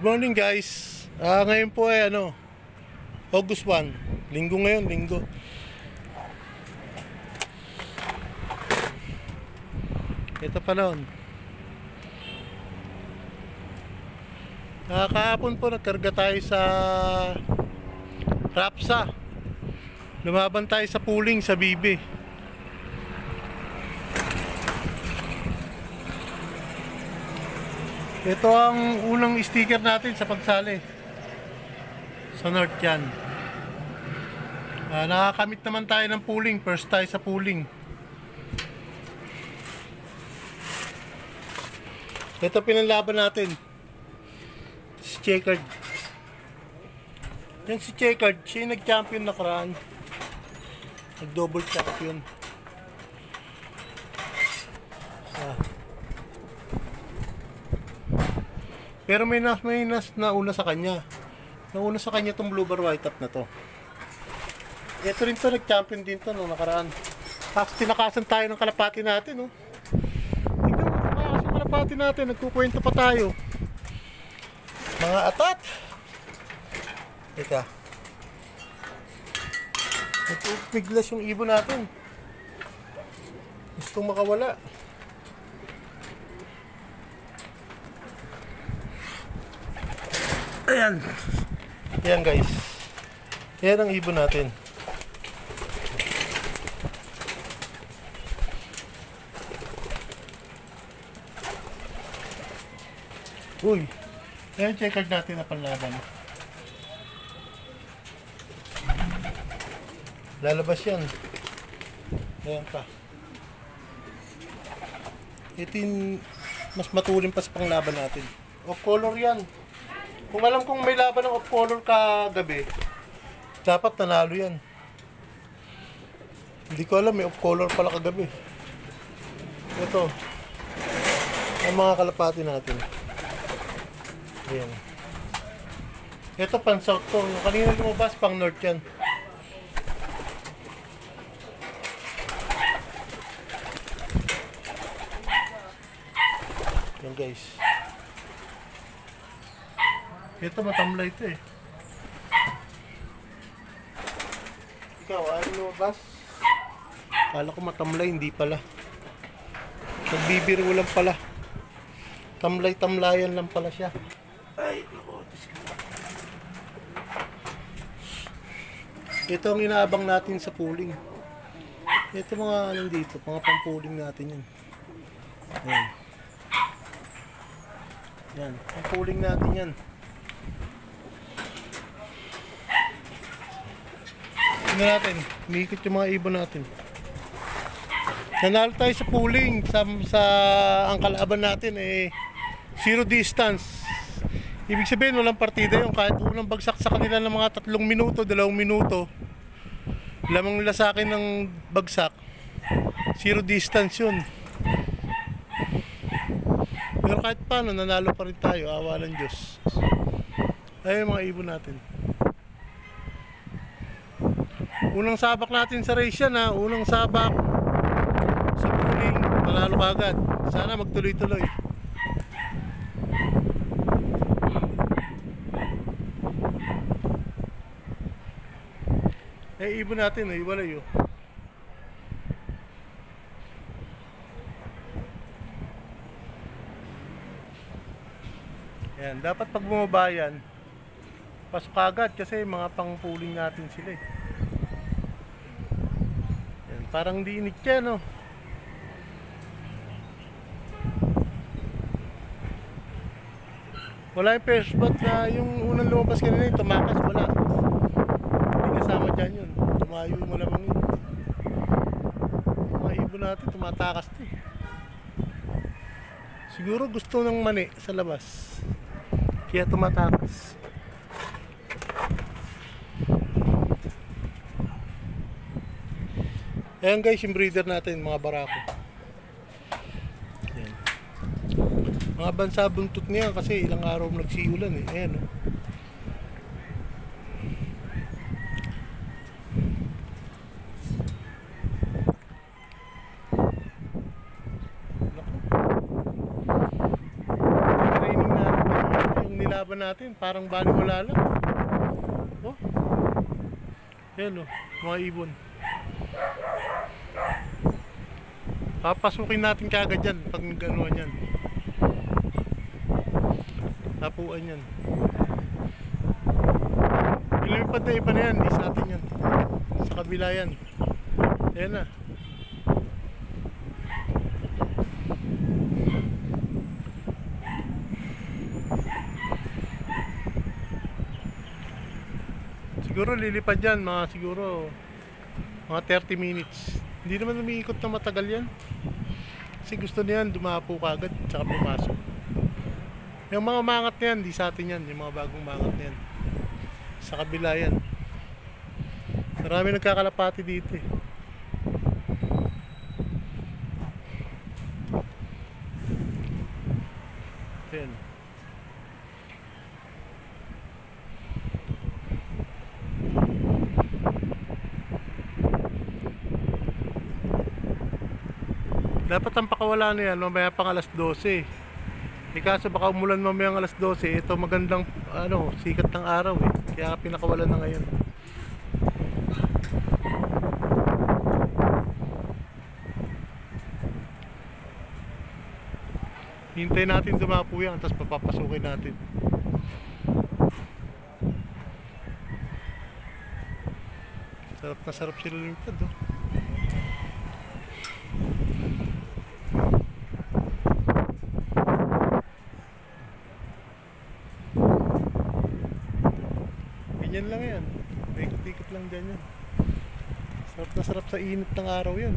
Morning guys. Ah, ngayon po ay ano, August 1. Linggo ngayon, linggo. Ito pa noon. Ah, kahapon po nagkarga tayo sa Rapsa. Lumaban tayo sa pooling sa Bibi. Ito ang unang sticker natin sa pagsali. Sa North yan. Ah, nakakamit naman tayo ng pooling. First tayo sa pooling. Ito pinanlaban natin. Si Checkered. Yan si Checkered. Siya nag-champion na karaan. Nag-double champion. Ah. Pero may nas may nas nauna sa kanya. Nauna sa kanya tong blue bar white up na to. Ito rin to nag-champion din to nung nakaraan. Tapos tinakasan tayo ng kalapati natin, no. Tingnan mo, tinakasan ng kalapati natin, nagkukwento pa tayo. Mga atat. Teka. Nagpiglas yung ibon natin. Gustong makawala. Ayan. Ayan guys. Ayan ang ibon natin. Uy. Ayan checkered natin na panlaban. Lalabas yan. Ayan pa. Ito yung mas matulin pa sa panglaban natin. Off color yan. Kung alam kong may laban ng off color kagabi, dapat nanalo yan. Hindi ko alam, may off color pala kagabi. Ito. Ang mga kalapati natin. Ayan. Ito pan south to. Yung kanina lumabas, pang north yan. Yan guys. Ito matamlay ito eh. Ikaw, ano lumabas? Kala ko matamlay, hindi pala. Nagbibiro lang pala. Tamlay-tamlayan lang pala siya. Ay, naku. Diyos ko. Ito ang inaabang natin sa pooling. Ito mga ano dito, mga pampuling natin yan. Ayan. Yan, pampuling natin yan. Tingnan natin, umiikot yung mga ibon natin. Nanalo tayo sa pooling sa, sa ang kalaban natin eh zero distance. Ibig sabihin walang partida yung kahit unang bagsak sa kanila ng mga tatlong minuto, dalawang minuto. Lamang nila sa akin ng bagsak. Zero distance yun. Pero kahit paano, nanalo pa rin tayo. Awa ng Diyos. Ayun yung mga ibon natin. Unang sabak natin sa race yan ha. Unang sabak sa pooling. Nanalo ka agad. Sana magtuloy-tuloy. Eh, ibon natin, eh, wala yun. Yan, dapat pag bumaba yan, pasok agad kasi mga pang-pooling natin sila eh. Parang di init yan, no? Wala yung first spot na yung unang lumabas kanina, yung tumakas, wala. Hindi kasama dyan yun. Tumayo mo lamang yun. Mga ibon natin, tumatakas to eh. Siguro gusto ng mani sa labas. Kaya tumatakas. Ayan guys, yung breeder natin, mga barako. Ayan. Mga bansa buntot niya kasi ilang araw nagsiulan eh. Ayan oh. Training natin. Parang bali wala lang. Oh. Yan oh, mga ibon. Papasukin natin kagad yan pag gano'n yan. Tapuan yan. Ilipad na iba na yan, di sa atin yan. Sa kabila yan. Ayan na. Siguro lilipad yan mga siguro mga 30 minutes. Hindi naman umiikot na matagal yan. Kasi gusto niyan dumapo kagad tsaka pumasok. Yung mga mangat na yan, di sa atin yan. Yung mga bagong mangat na yan. Sa kabila yan. Marami nagkakalapati dito eh. Ayan. Dapat ang pakawala na yan, mamaya pang alas 12. Eh kaso baka umulan mamaya alas 12, ito magandang ano, sikat ng araw eh. Kaya pinakawalan na ngayon. Hintay natin dumapo yan, tapos papapasukin natin. Sarap na sarap sila lumipad oh. Ganyan lang yan. Ikot-ikot lang dyan yan. Sarap na sarap sa init ng araw yan.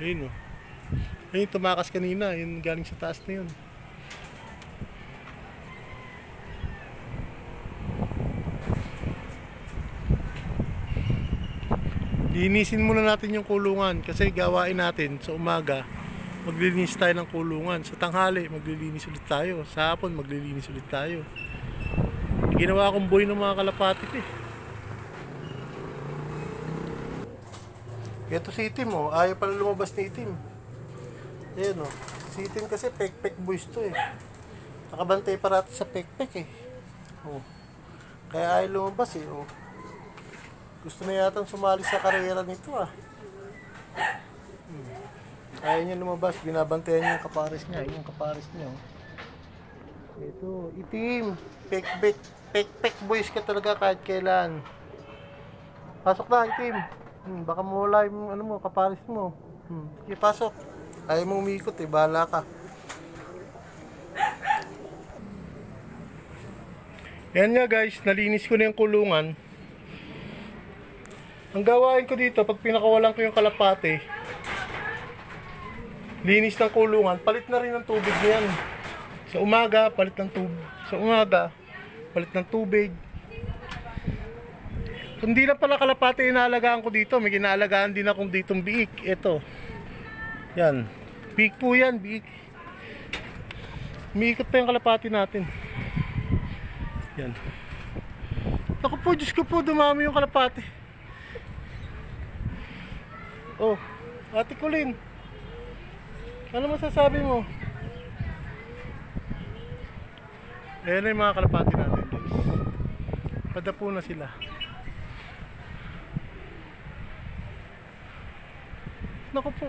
Ayun o. Ayun, tumakas kanina. Yun galing sa taas na yun. Linisin muna natin yung kulungan kasi gawain natin sa umaga maglilinis tayo ng kulungan. Sa tanghali, maglilinis ulit tayo. Sa hapon, maglilinis ulit tayo. Ginawa kong boy ng mga kalapati ko eh. Ito si Itim oh, ayaw pala lumabas ni Itim. Ayan oh, si Itim kasi pek-pek boys to eh. Nakabantay parati sa pek-pek eh. Oh. Kaya ayaw lumabas eh oh. Gusto na yatang sumali sa karera nito ah. Ayaw niya lumabas, binabantayan niya yung kapares niya, yung kapares niya. oh. Ito, itim, pek-pek, pek-pek boys ka talaga kahit kailan. Pasok na, itim. Hmm, baka mawala yung ano mo, kapares mo. Hmm, sige, pasok. Ayaw mo umikot eh, bahala ka. Yan nga guys, nalinis ko na yung kulungan. Ang gawain ko dito, pag pinakawalan ko yung kalapate, linis ng kulungan, palit na rin ng tubig niyan. Sa umaga, palit ng tubig. Sa umaga, palit ng tubig. Hindi na pala kalapate inaalagaan ko dito. May ginaalagaan din akong ditong biik. Ito. Yan. Biik po yan, biik. Umiikot pa yung kalapati natin. Yan. Ako po, Diyos ko po, dumami yung kalapati. Oh, ate Colleen. Ano masasabi mo? Ayan na yung mga kalapati natin guys. Padapo na sila. Naku po.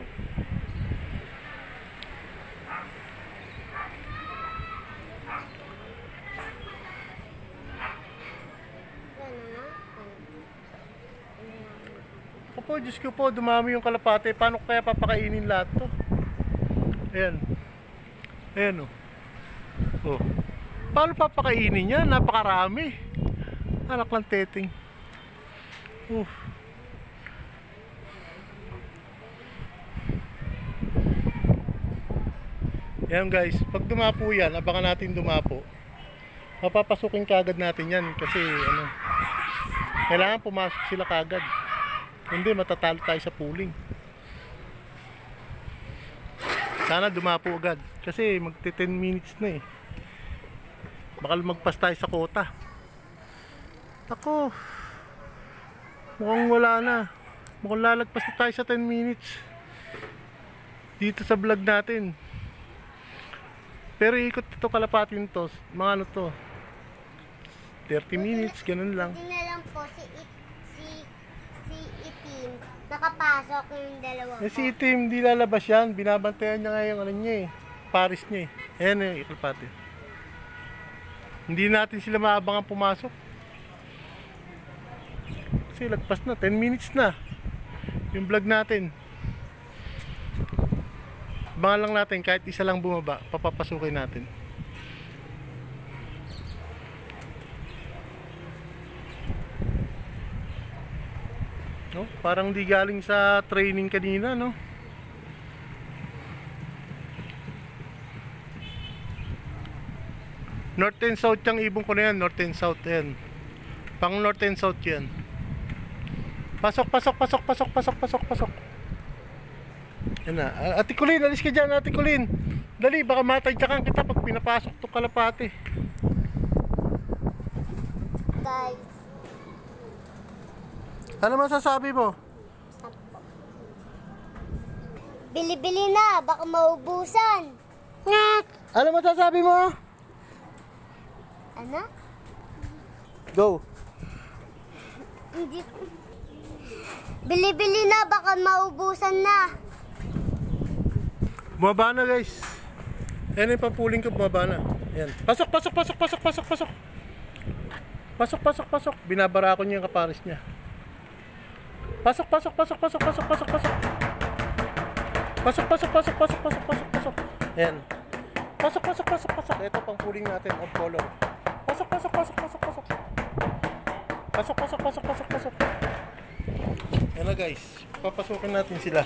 Naku po, Diyos ko po, dumami yung kalapati. Paano kaya papakainin lahat to? Ayan. Ayan o. Oh. Paano papakainin niya? Napakarami. Anak lang teting. Oof. Yan guys, pag dumapo yan, abangan natin dumapo. Mapapasukin kagad natin yan kasi ano, kailangan pumasok sila kagad. Hindi, matatalo tayo sa pooling. Sana dumapo agad. Kasi magti 10 minutes na eh. Baka magpas tayo sa kota. Ako. Mukhang wala na. Mukhang lalagpas na tayo sa 10 minutes. dito sa vlog natin. Pero ikot ito kalapatin to, mga ano to, 30 minutes, ganun lang. Buti na lang po si It, si si Itim nakapasok yung dalawa Eh si Itim, hindi lalabas yan. Binabantayan niya nga yung ano niya eh. Paris niya eh. Ayan eh, ikalpate. Hindi natin sila maabangan pumasok. Kasi lagpas na, 10 minutes na. Yung vlog natin. Abangan lang natin kahit isa lang bumaba, papapasukin natin. No? Parang di galing sa training kanina, no? North and South yung ibon ko na yan, North and South yan. Pang North and South yan. Pasok, pasok, pasok, pasok, pasok, pasok, pasok. Yan na. Ate Kulin, alis ka dyan, Ate Kulin. Dali, baka matadyakan kita pag pinapasok to kalapate. guys Ano masasabi mo? bili-bili na baka maubusan Ano masasabi mo? Ano Go. hindi bili-bili na baka maubusan na Bumaba na guys. Ayan yung pampuling ko, bumaba na. Ayan. Pasok, pasok, pasok, pasok, pasok, pasok. Pasok, pasok, pasok. Binabara ko niya yung kapares niya. Pasok, pasok, pasok, pasok, pasok, pasok, pasok. Pasok, pasok, pasok, pasok, pasok, pasok, pasok. Ayan. Pasok, pasok, pasok, pasok. Ito pang puling natin of color. Pasok, pasok, pasok, pasok, pasok. Pasok, pasok, pasok, pasok, pasok. Ayan na guys. Papasukin natin sila.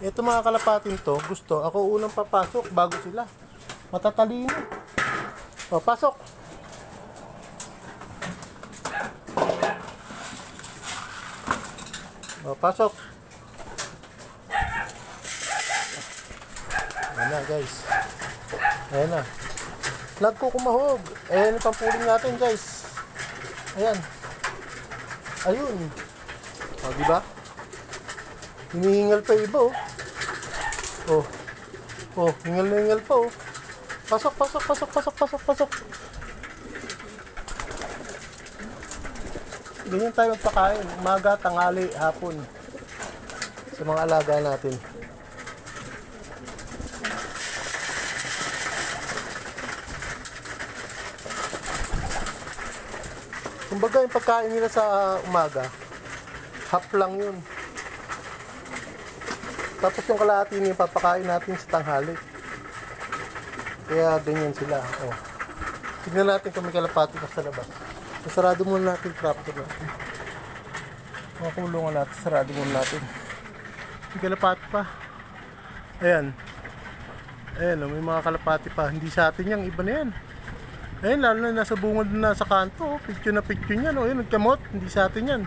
Ito mga kalapatin to, gusto, ako unang papasok bago sila. Matatalino. O, pasok. O, pasok. Ayan na guys. Ayan na. Nagkukumahog. Ayan yung pampuling natin guys. Ayan. Ayun. O, di ba? Hinihingal pa iba oh. Oh. Oh, hingal na hingal pa oh. Pasok, pasok, pasok, pasok, pasok, pasok. Ganyan tayo magpakain. Umaga, tangali, hapon. Sa mga alaga natin. Kumbaga yung pagkain nila sa umaga, half lang yun. Tapos yung kalahati niya papakain natin sa tanghali. Kaya ganyan sila. Oh. Tignan natin kung may kalapati pa sa labas. Sarado muna natin trapdoor natin. Mga kulungan natin, sarado muna natin. May kalapati pa. Ayan. Ayan, oh, may mga kalapati pa. Hindi sa atin yan, iba na yan. Ayan, lalo na nasa bungod na sa kanto. Oh. Picture na picture niyan. Oh. Ayan, nagkamot. Hindi sa atin yan.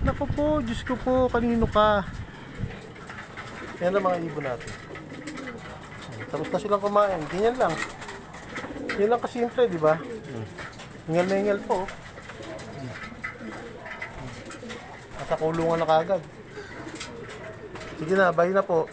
Naku po, Diyos ko po, kanino ka? Yan ang mga ibon natin. Tapos na silang kumain. Ganyan lang. Yan lang kasimple, di ba? Hingal na hingal po. Nasa kulungan na kagad. Sige na, bye na po.